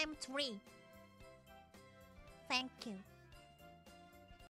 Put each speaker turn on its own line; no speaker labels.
I'm three. Thank you.